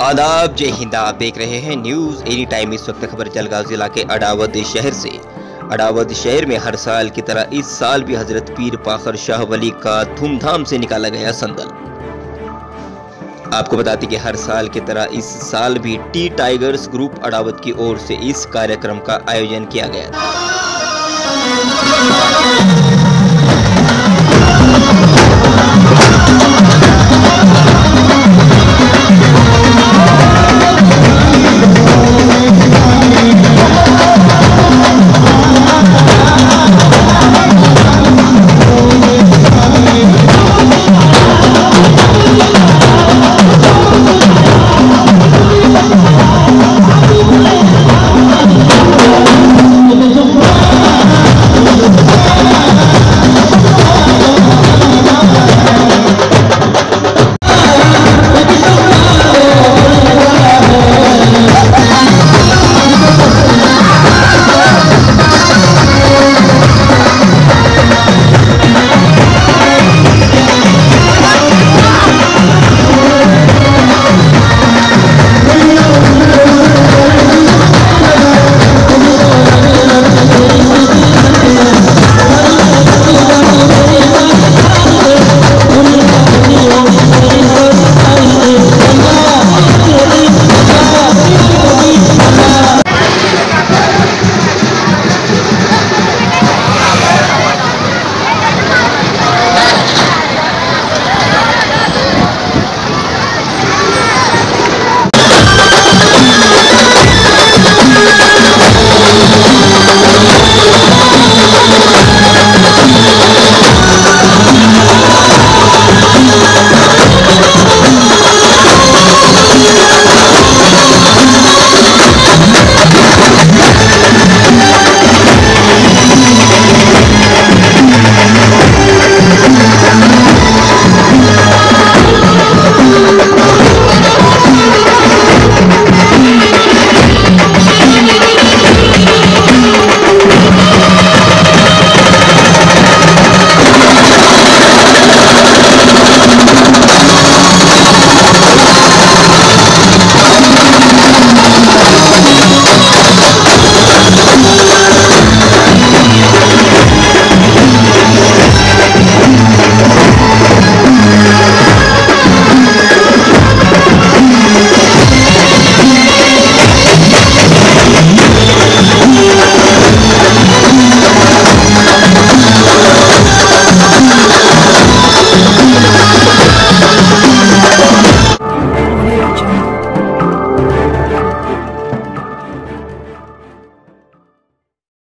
आदाब, जय हिंद। आप देख रहे हैं न्यूज़ एनी टाइम इस वक्त खबर जलगांव जिला के अडावत शहर से। अडावत शहर में हर साल की तरह इस साल भी हज़रत पीर पाखर शाह वली का धूमधाम से निकाला गया संदल। आपको बताते कि हर साल की तरह इस साल भी टी टाइगर्स ग्रुप अडावत की ओर से इस कार्यक्रम का आयोजन किया गया। था